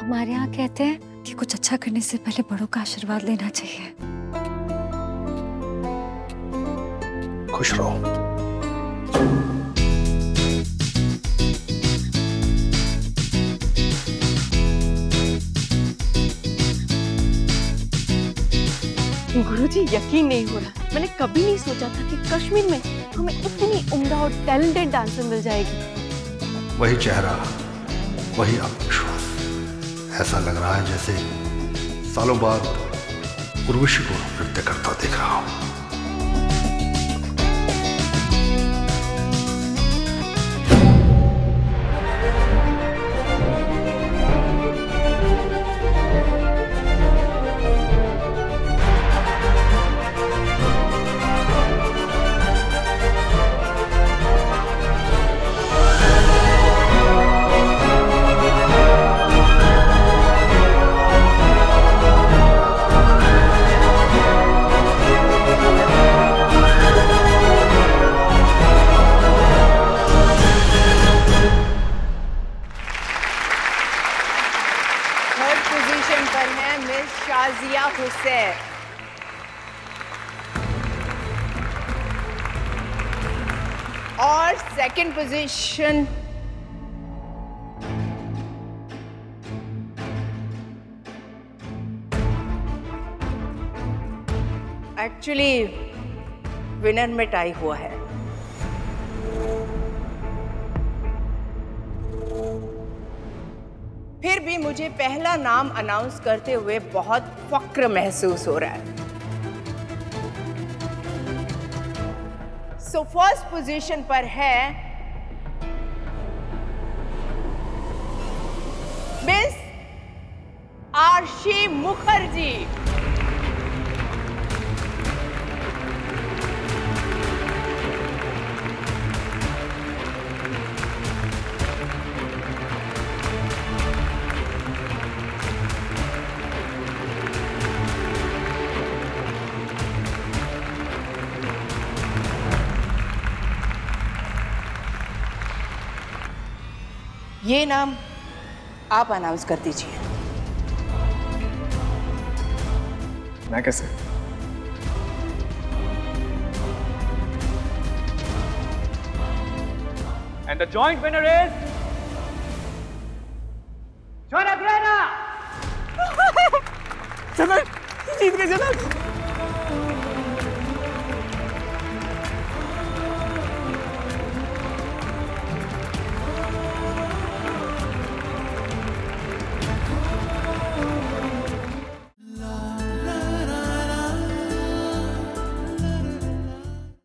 हमारे यहाँ कहते हैं कि कुछ अच्छा करने से पहले बड़ों का आशीर्वाद लेना चाहिए। खुश रहो। गुरुजी यकीन नहीं हो रहा। मैंने कभी नहीं सोचा था कि कश्मीर में हमें इतनी उम्दा और टैलेंटेड डांसर मिल जाएगी। वही चेहरा वही आत्मविश्वास ऐसा लग रहा है जैसे सालों बाद उर्वशी को नृत्य करता देख रहा हूँ। थर्ड पोजीशन पर है मिस शाजिया हुसैन और सेकंड पोजीशन एक्चुअली विनर में टाई हुआ है। भी मुझे पहला नाम अनाउंस करते हुए बहुत फक्र महसूस हो रहा है। सो फ़र्स्ट पोजीशन पर है मिस आरशी मुखर्जी ये नाम आप अनाउंस कर दीजिए। मैं कैसे? And the joint winner is चलो जीत के चला।